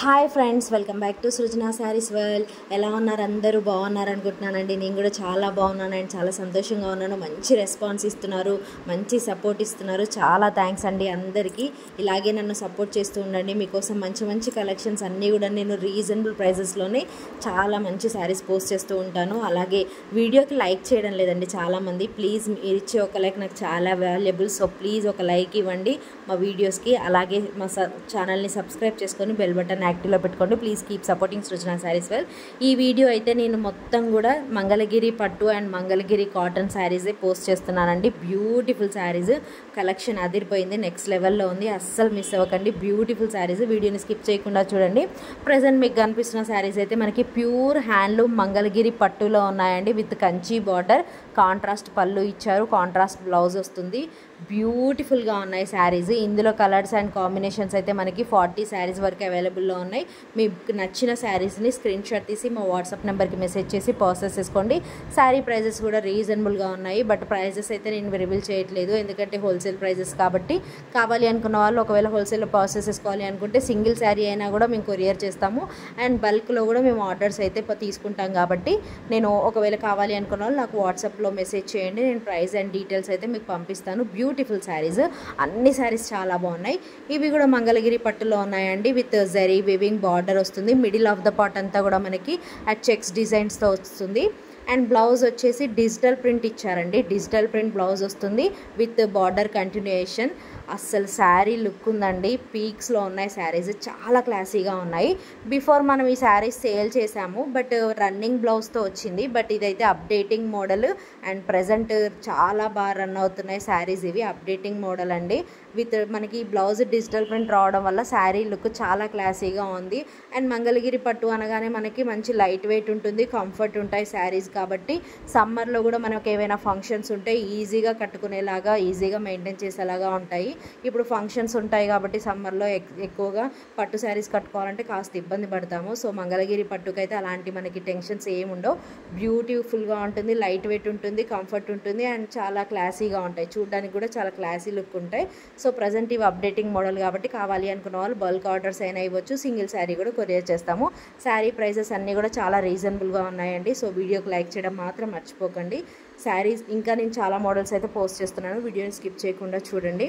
Hi friends welcome back to Srujana saris world ఎలా ఉన్నారు? అందరూ బాగున్నారు అనుకుంటున్నానండి. నేను కూడా చాలా బాగున్నాను అండ్ చాలా సంతోషంగా ఉన్నాను. మంచి రెస్పాన్స్ ఇస్తున్నారు. మంచి సపోర్ట్ ఇస్తున్నారు. చాలా థ్యాంక్స్ అండి అందరికీ. ఇలాగే నన్ను సపోర్ట్ చేస్తూ ఉండండి. మీకోసం మంచి మంచి కలెక్షన్స్ అన్నీ కూడా నేను రీజనబుల్ ప్రైజెస్లోనే చాలా మంచి శారీస్ పోస్ట్ చేస్తూ ఉంటాను. అలాగే వీడియోకి లైక్ చేయడం లేదండి చాలామంది. ప్లీజ్ మీరు ఇచ్చే ఒక లైక్ నాకు చాలా వాల్యుబుల్ సో ప్లీజ్ ఒక లైక్ ఇవ్వండి. మా వీడియోస్కి అలాగే మా ఛానల్ని సబ్స్క్రైబ్ చేసుకొని బెల్ బటన్ యాక్టివ్లో పెట్టుకోండి. Please keep supporting Srujana saris well. ఈ వీడియో అయితే నేను మొత్తం కూడా మంగళగిరి పట్టు అండ్ మంగళగిరి కాటన్ శారీసే పోస్ట్ చేస్తున్నానండి. బ్యూటిఫుల్ శారీస్ కలెక్షన్ అదిరిపోయింది. నెక్స్ట్ లెవెల్లో ఉంది. అస్సలు మిస్ అవ్వకండి. బ్యూటిఫుల్ శారీస్ వీడియోని స్కిప్ చేయకుండా చూడండి. ప్రజెంట్ మీకు కనిపిస్తున్న శారీస్ అయితే మనకి ప్యూర్ హ్యాండ్లూమ్ మంగళగిరి పట్టులో ఉన్నాయండి. With Kanchi border. కాంట్రాస్ట్ పళ్ళు ఇచ్చారు. కాంట్రాస్ట్ బ్లౌజ్ వస్తుంది. బ్యూటిఫుల్గా ఉన్నాయి శారీస్. ఇందులో కలర్స్ అండ్ కాంబినేషన్స్ అయితే మనకి ఫార్టీ శారీస్ వరకు అవైలబుల్లో ఉన్నాయి. మీకు నచ్చిన శారీస్ని స్క్రీన్ షాట్ తీసి మా వాట్సాప్ నెంబర్కి మెసేజ్ చేసి ప్రాసెస్ చేసుకోండి. శారీ ప్రైజెస్ కూడా రీజనబుల్గా ఉన్నాయి. బట్ ప్రైజెస్ అయితే నేను రివీల్ చేయట్లేదు. ఎందుకంటే హోల్సేల్ ప్రైజెస్ కాబట్టి కావాలి అనుకున్న వాళ్ళు ఒకవేళ హోల్సేల్లో ప్రాసెస్ చేసుకోవాలి అనుకుంటే సింగిల్ శారీ అయినా కూడా మేము కొరియర్ చేస్తాము. అండ్ బల్క్లో కూడా మేము ఆర్డర్స్ అయితే తీసుకుంటాం కాబట్టి నేను ఒకవేళ కావాలి అనుకున్న వాళ్ళు నాకు వాట్సాప్లో మెసేజ్ చేయండి. నేను ప్రైస్ అండ్ డీటెయిల్స్ అయితే మీకు పంపిస్తాను. బ్యూటిఫుల్ శారీస్. అన్ని శారీస్ చాలా బాగున్నాయి. ఇవి కూడా మంగళగిరి పట్టులో ఉన్నాయండి. విత్ జరీ వివింగ్ బార్డర్ వస్తుంది. మిడిల్ ఆఫ్ ద పార్ట్ అంతా కూడా మనకి అట్ చెక్స్ డిజైన్స్తో వస్తుంది. అండ్ బ్లౌజ్ వచ్చేసి డిజిటల్ ప్రింట్ ఇచ్చారండి. డిజిటల్ ప్రింట్ బ్లౌజ్ వస్తుంది. విత్ బార్డర్ కంటిన్యూయేషన్ అస్సలు శారీ లుక్ ఉందండి. పీక్స్లో ఉన్నాయి శారీస్. చాలా క్లాసీగా ఉన్నాయి. బిఫోర్ మనం ఈ శారీస్ సేల్ చేసాము. బట్ రన్నింగ్ బ్లౌజ్తో వచ్చింది. బట్ ఇదైతే అప్డేటింగ్ మోడల్ అండ్ ప్రజెంట్ చాలా బాగా రన్ అవుతున్నాయి శారీస్ ఇవి. అప్డేటింగ్ మోడల్ అండి. విత్ మనకి బ్లౌజ్ డిజిటల్ ప్రింట్ రావడం వల్ల శారీ లుక్ చాలా క్లాసీగా ఉంది. అండ్ మంగళగిరి పట్టు అనగానే మనకి మంచి లైట్ వెయిట్ ఉంటుంది. కంఫర్ట్ ఉంటాయి శారీస్ కాబట్టి సమ్మర్లో కూడా మనకి ఏవైనా ఫంక్షన్స్ ఉంటే ఈజీగా కట్టుకునేలాగా ఈజీగా మెయింటైన్ చేసేలాగా ఉంటాయి. ఇప్పుడు ఫంక్షన్స్ ఉంటాయి కాబట్టి సమ్మర్లో ఎక్కువగా పట్టు శారీస్ కట్టుకోవాలంటే కాస్త ఇబ్బంది పడతాము. సో మంగళగిరి పట్టుకైతే అలాంటి మనకి టెన్షన్స్ ఏమి ఉండవు. బ్యూటిఫుల్గా ఉంటుంది లైట్ వెయిట్ ఉంటుంది కంఫర్ట్ ఉంటుంది అండ్ చాలా క్లాసీగా ఉంటాయి. చూడడానికి కూడా చాలా క్లాసీ లుక్ ఉంటాయి. సో ప్రజెంట్ ఇవి అప్డేటింగ్ మోడల్ కాబట్టి కావాలి అనుకున్న వాళ్ళు బల్క్ ఆర్డర్స్ అయినా ఇవ్వచ్చు. సింగిల్ శారీ కూడా కొరియర్ చేస్తాము. శారీ ప్రైసెస్ అన్నీ కూడా చాలా రీజనబుల్గా ఉన్నాయండి. సో వీడియోకి లైక్ చేయడం మాత్రం మర్చిపోకండి. శారీస్ ఇంకా నేను చాలా మోడల్స్ అయితే పోస్ట్ చేస్తున్నాను. వీడియోని స్కిప్ చేయకుండా చూడండి.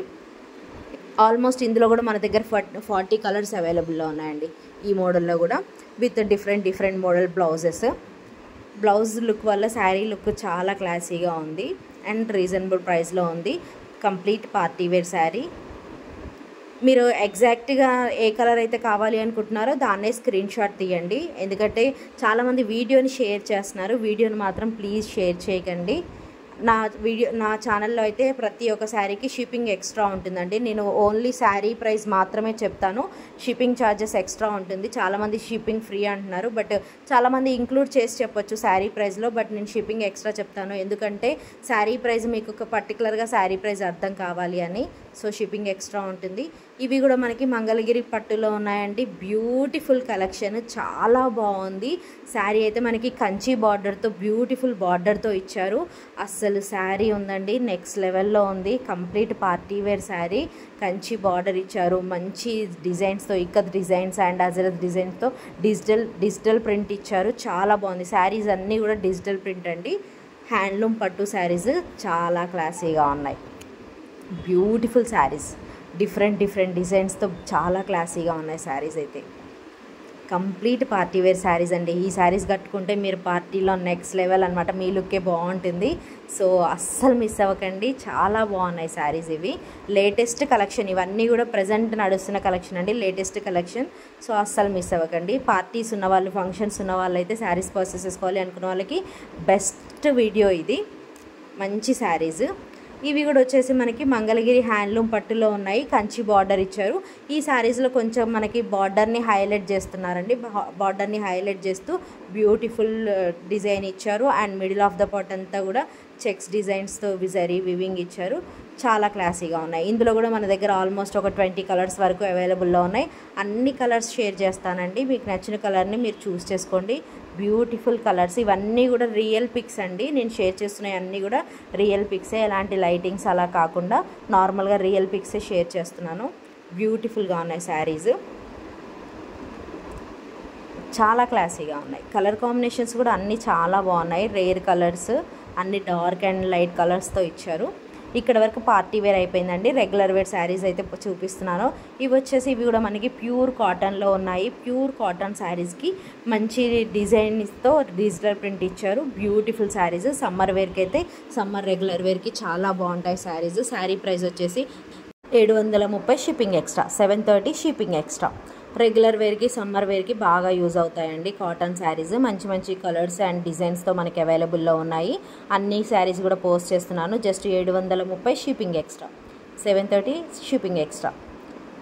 ఆల్మోస్ట్ ఇందులో కూడా మన దగ్గర ఫార్టీ కలర్స్ అవైలబుల్లో ఉన్నాయండి. ఈ మోడల్లో కూడా with different different model blouses. Blouse look వల్ల శారీ లుక్ చాలా క్లాసీగా ఉంది అండ్ రీజనబుల్ ప్రైస్లో ఉంది. Complete party wear sari. మీరు ఎగ్జాక్ట్గా ఏ కలర్ అయితే కావాలి అనుకుంటున్నారో దాన్నే స్క్రీన్ షాట్ తీయండి. ఎందుకంటే చాలామంది వీడియోని షేర్ చేస్తున్నారు. వీడియోని మాత్రం ప్లీజ్ షేర్ చేయకండి. నా వీడియో నా ఛానల్లో అయితే ప్రతి ఒక్క శారీకి షిప్పింగ్ ఎక్స్ట్రా ఉంటుందండి. నేను ఓన్లీ శారీ ప్రైస్ మాత్రమే చెప్తాను. షిప్పింగ్ ఛార్జెస్ ఎక్స్ట్రా ఉంటుంది. చాలామంది షిప్పింగ్ ఫ్రీ అంటున్నారు. బట్ చాలామంది ఇంక్లూడ్ చేసి చెప్పొచ్చు శారీ ప్రైస్లో బట్ నేను షిప్పింగ్ ఎక్స్ట్రా చెప్తాను. ఎందుకంటే శారీ ప్రైస్ మీకు ఒక పర్టికులర్గా శారీ ప్రైస్ అర్థం కావాలి అని. సో షిప్పింగ్ ఎక్స్ట్రా ఉంటుంది. ఇవి కూడా మనకి మంగళగిరి పట్టులో ఉన్నాయండి. Beautiful collection. చాలా బాగుంది. శారీ అయితే మనకి కంచి బార్డర్తో బ్యూటిఫుల్ బార్డర్తో ఇచ్చారు. అస్సలు అసలు శారీ ఉందండి. నెక్స్ట్ లెవెల్లో ఉంది. Complete party wear sari. Kanchi border ఇచ్చారు. మంచి డిజైన్స్తో ఇక్కత్ డిజైన్స్ అండ్ అజరత్ డిజైన్స్తో డిజిటల్ డిజిటల్ ప్రింట్ ఇచ్చారు. చాలా బాగుంది. శారీస్ అన్నీ కూడా డిజిటల్ ప్రింట్ అండి. హ్యాండ్లూమ్ పట్టు శారీస్ చాలా క్లాసీగా ఉన్నాయి. బ్యూటిఫుల్ శారీస్. డిఫరెంట్ డిఫరెంట్ డిజైన్స్తో చాలా క్లాసీగా ఉన్నాయి శారీస్ అయితే. కంప్లీట్ పార్టీ వేర్ శారీస్ అండి. ఈ శారీస్ కట్టుకుంటే మీరు పార్టీలో నెక్స్ట్ లెవెల్ అనమాట మీ లుక్కే బాగుంటుంది. సో అస్సలు మిస్ అవ్వకండి. చాలా బాగున్నాయి శారీస్ ఇవి. లేటెస్ట్ కలెక్షన్ ఇవన్నీ కూడా ప్రజెంట్ నడుస్తున్న కలెక్షన్ అండి. లేటెస్ట్ కలెక్షన్ సో అస్సలు మిస్ అవ్వకండి. పార్టీస్ ఉన్న వాళ్ళు ఫంక్షన్స్ ఉన్న వాళ్ళు అయితే శారీస్ పర్చేస్ చేసుకోవాలి అనుకున్న వాళ్ళకి బెస్ట్ వీడియో ఇది. మంచి శారీస్. ఇవి కూడా వచ్చేసి మనకి మంగళగిరి హ్యాండ్లూమ్ పట్టులో ఉన్నాయి. కంచి బార్డర్ ఇచ్చారు. ఈ శారీస్లో కొంచెం మనకి బార్డర్ని హైలైట్ చేస్తున్నారండి. బార్డర్ని హైలైట్ చేస్తూ బ్యూటిఫుల్ డిజైన్ ఇచ్చారు. And middle of the part అంతా కూడా చెక్స్ డిజైన్స్తో విజరీ వివింగ్ ఇచ్చారు. చాలా క్లాసీగా ఉన్నాయి. ఇందులో కూడా మన దగ్గర ఆల్మోస్ట్ ఒక ట్వంటీ కలర్స్ వరకు అవైలబుల్లో ఉన్నాయి. అన్ని కలర్స్ షేర్ చేస్తానండి. మీకు నచ్చిన కలర్ని మీరు చూస్ చేసుకోండి. బ్యూటిఫుల్ కలర్స్ ఇవన్నీ కూడా రియల్ పిక్స్ అండి. నేను షేర్ చేస్తున్నాయి అన్నీ కూడా రియల్ పిక్సే ఎలాంటి లైటింగ్స్ అలా కాకుండా నార్మల్గా రియల్ పిక్సే షేర్ చేస్తున్నాను. బ్యూటిఫుల్గా ఉన్నాయి శారీస్ చాలా క్లాసీగా ఉన్నాయి. కలర్ కాంబినేషన్స్ కూడా అన్నీ చాలా బాగున్నాయి. రేర్ కలర్స్ అన్ని డార్క్ అండ్ లైట్ కలర్స్తో ఇచ్చారు. ఇక్కడ వరకు పార్టీ వేర్ అయిపోయిందండి. రెగ్యులర్ వేర్ శారీస్ అయితే చూపిస్తున్నాను. ఇవి వచ్చేసి ఇవి కూడా మనకి ప్యూర్ కాటన్లో ఉన్నాయి. ప్యూర్ కాటన్ శారీస్కి మంచి డిజైన్స్తో డిజిటల్ ప్రింట్ ఇచ్చారు. బ్యూటిఫుల్ శారీస్. సమ్మర్ వేర్కి అయితే సమ్మర్ రెగ్యులర్ వేర్కి చాలా బాగుంటాయి శారీస్. శారీ ప్రైస్ వచ్చేసి ఏడు వందల ముప్పై shipping extra seven thirty shipping extra. Regular వేర్కి సమ్మర్ వేర్కి బాగా యూజ్ అవుతాయండి కాటన్ శారీస్ మంచి మంచి కలర్స్ అండ్ డిజైన్స్తో మనకి అవైలబుల్లో ఉన్నాయి. అన్ని శారీస్ కూడా పోస్ట్ చేస్తున్నాను. జస్ట్ ఏడు వందల ముప్పై shipping extra seven thirty shipping extra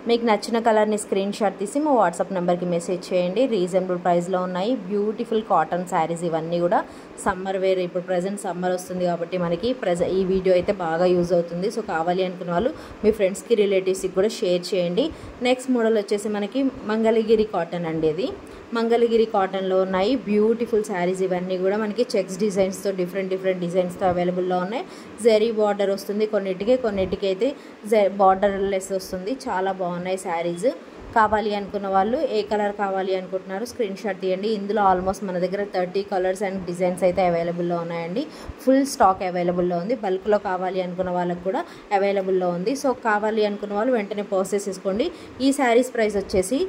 మీకు నచ్చిన కలర్ని స్క్రీన్ షాట్ తీసి మా వాట్సాప్ నెంబర్కి మెసేజ్ చేయండి. రీజనబుల్ ప్రైస్లో ఉన్నాయి. బ్యూటిఫుల్ కాటన్ శారీస్ ఇవన్నీ కూడా సమ్మర్ వేర్. ఇప్పుడు ప్రజెంట్ సమ్మర్ వస్తుంది కాబట్టి మనకి ప్రజ ఈ వీడియో అయితే బాగా యూజ్ అవుతుంది. సో కావాలి అనుకున్న వాళ్ళు మీ ఫ్రెండ్స్కి రిలేటివ్స్కి కూడా షేర్ చేయండి. నెక్స్ట్ మోడల్ వచ్చేసి మనకి మంగళగిరి కాటన్ అండి ఇది. మంగళగిరి కాటన్లో ఉన్నాయి. బ్యూటిఫుల్ శారీస్ ఇవన్నీ కూడా మనకి చెక్స్ డిజైన్స్తో డిఫరెంట్ డిఫరెంట్ డిజైన్స్తో అవైలబుల్లో ఉన్నాయి. జరీ బార్డర్ వస్తుంది కొన్నిటికి కొన్నిటికి అయితే బార్డర్ లెస్ వస్తుంది. చాలా బాగున్నాయి శారీస్ కావాలి అనుకున్న వాళ్ళు ఏ కలర్ కావాలి అనుకుంటున్నారు స్క్రీన్ షాట్ తీయండి. ఇందులో ఆల్మోస్ట్ మన దగ్గర థర్టీ కలర్స్ అండ్ డిజైన్స్ అయితే అవైలబుల్లో ఉన్నాయండి. ఫుల్ స్టాక్ అవైలబుల్లో ఉంది. బల్క్లో కావాలి అనుకున్న వాళ్ళకి కూడా అవైలబుల్లో ఉంది. సో కావాలి అనుకున్న వాళ్ళు వెంటనే పర్చేస్ చేసుకోండి. ఈ శారీస్ ప్రైస్ వచ్చేసి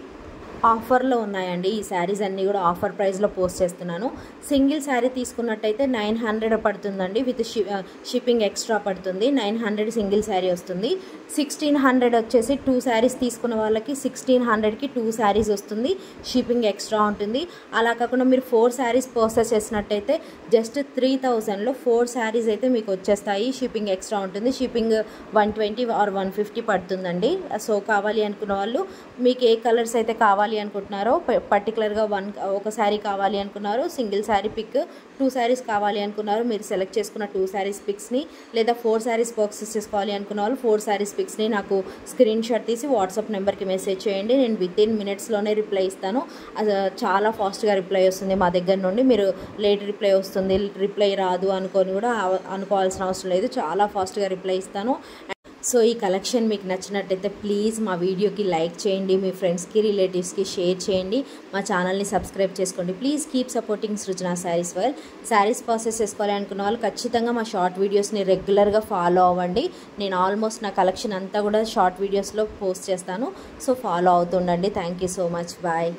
ఆఫర్లో ఉన్నాయండి. ఈ శారీస్ అన్నీ కూడా ఆఫర్ ప్రైస్లో పోస్ట్ చేస్తున్నాను. సింగిల్ శారీ తీసుకున్నట్టయితే నైన్ హండ్రెడ్ పడుతుందండి. విత్ షిప్పింగ్ ఎక్స్ట్రా పడుతుంది. నైన్ హండ్రెడ్ సింగిల్ శారీ వస్తుంది. సిక్స్టీన్ హండ్రెడ్ వచ్చేసి టూ శారీస్ తీసుకున్న వాళ్ళకి సిక్స్టీన్ హండ్రెడ్కి టూ శారీస్ వస్తుంది. షిప్పింగ్ ఎక్స్ట్రా ఉంటుంది. అలా కాకుండా మీరు ఫోర్ శారీస్ పర్చేస్ చేసినట్టయితే జస్ట్ త్రీ థౌజండ్లో ఫోర్ శారీస్ అయితే మీకు వచ్చేస్తాయి. షిప్పింగ్ ఎక్స్ట్రా ఉంటుంది. Shipping one twenty or one fifty పడుతుందండి. సో కావాలి అనుకున్న వాళ్ళు మీకు ఏ కలర్స్ అయితే కావాలి అనుకుంటున్నారో పర్టికులర్గా వన్ ఒక శారీ కావాలి అనుకున్నారు single sari pick two saris కావాలి అనుకున్నారు మీరు సెలెక్ట్ చేసుకున్న టూ శారీస్ పిక్స్ని లేదా ఫోర్ శారీస్ బాక్సెస్ చేసుకోవాలి అనుకున్న వాళ్ళు ఫోర్ శారీస్ పిక్స్ని నాకు స్క్రీన్ షాట్ తీసి వాట్సాప్ నెంబర్కి మెసేజ్ చేయండి. నేను విత్ ఇన్ మినిట్స్లోనే రిప్లై ఇస్తాను. అది చాలా ఫాస్ట్గా రిప్లై వస్తుంది మా దగ్గర నుండి. మీరు లేట్ రిప్లై వస్తుంది రిప్లై రాదు అనుకొని కూడా అనుకోవాల్సిన అవసరం లేదు. చాలా ఫాస్ట్గా రిప్లై ఇస్తాను. సో ఈ కలెక్షన్ మీకు నచ్చినట్టయితే ప్లీజ్ మా వీడియోకి లైక్ చేయండి మీ ఫ్రెండ్స్కి రిలేటివ్స్కి షేర్ చేయండి మా ఛానల్ని సబ్స్క్రైబ్ చేసుకోండి. Please keep supporting Srujana saris while saris process చేసుకోవాలి అనుకున్న వాళ్ళు ఖచ్చితంగా మా షార్ట్ వీడియోస్ని రెగ్యులర్గా ఫాలో అవ్వండి. నేను ఆల్మోస్ట్ నా కలెక్షన్ అంతా కూడా షార్ట్ వీడియోస్లో పోస్ట్ చేస్తాను. So follow అవుతుండండి. Thank you so much. Bye.